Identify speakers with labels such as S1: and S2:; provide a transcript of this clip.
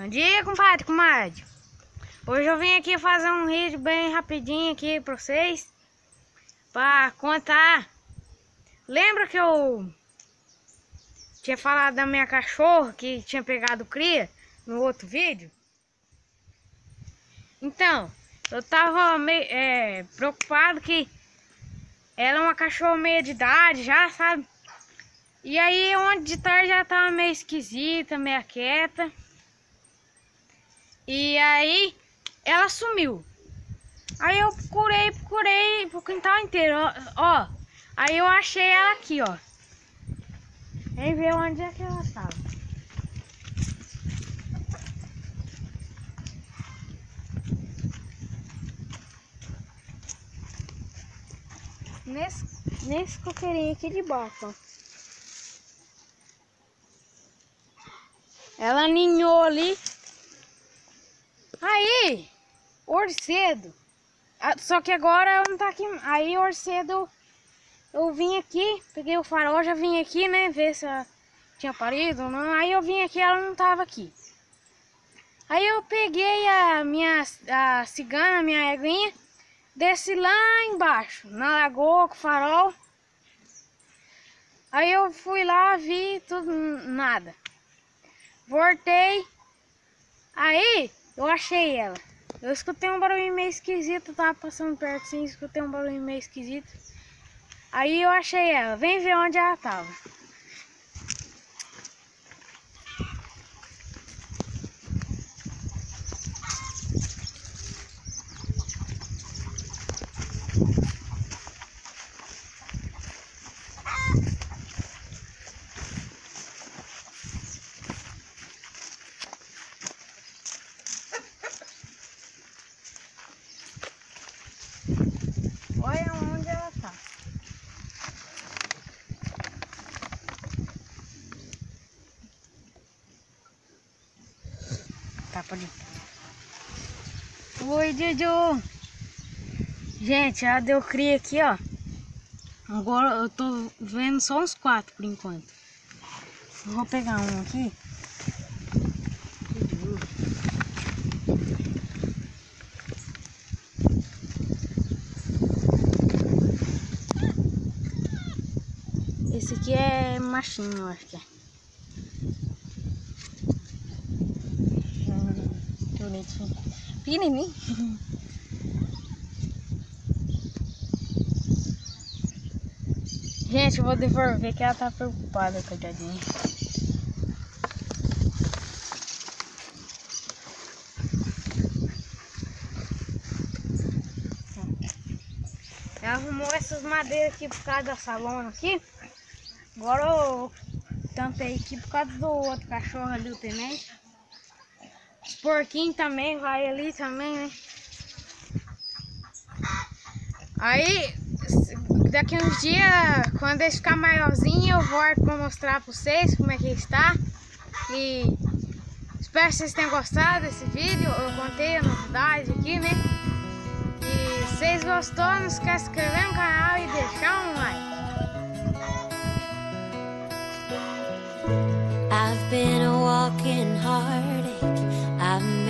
S1: Bom dia, compadre, comadre. Hoje eu vim aqui fazer um vídeo bem rapidinho aqui pra vocês. Pra contar. Lembra que eu tinha falado da minha cachorra que tinha pegado cria no outro vídeo? Então, eu tava meio é, preocupado que ela é uma cachorra meia de idade já, sabe? E aí, onde de tarde já tava meio esquisita, meio quieta. E aí ela sumiu. Aí eu procurei, procurei pro quintal inteiro, ó. Aí eu achei ela aqui, ó. Vem ver onde é que ela tava. Nesse, nesse coqueirinho aqui de baixo, ó. Ela ninhou ali Aí, hoje cedo, só que agora não tá aqui. Aí hoje cedo eu, vim aqui, peguei o farol, já vim aqui, né, ver se ela tinha parido ou não. Aí eu vim aqui, ela não tava aqui. Aí eu peguei a minha a cigana, minha eguinha, desci lá embaixo, na lagoa com o farol. Aí eu fui lá, vi tudo, nada. Voltei. Aí eu achei ela. Eu escutei um barulho meio esquisito, tava passando perto assim, escutei um barulho meio esquisito. Aí eu achei ela. Vem ver onde ela tava. Olha onde ela tá. Ir. Oi, Jojo. Gente, ela deu cria aqui, ó. Agora eu tô vendo só uns quatro por enquanto. vou pegar um aqui. Esse aqui é machinho, eu acho que é. Bonitinho. Pequenininho. Gente, eu vou devolver que ela tá preocupada, coitadinha. Ela arrumou essas madeiras aqui por causa da salona aqui. Agora eu tampei aqui por causa do outro cachorro ali, o tenente. Os porquinhos também, vai ali também, né? Aí, daqui uns dias, quando ele ficar maiorzinho, eu volto pra mostrar pra vocês como é que está. E espero que vocês tenham gostado desse vídeo. Eu contei a novidade aqui, né? E se vocês gostaram, não esquece de se inscrever no canal e deixar um like.
S2: I've been walking I.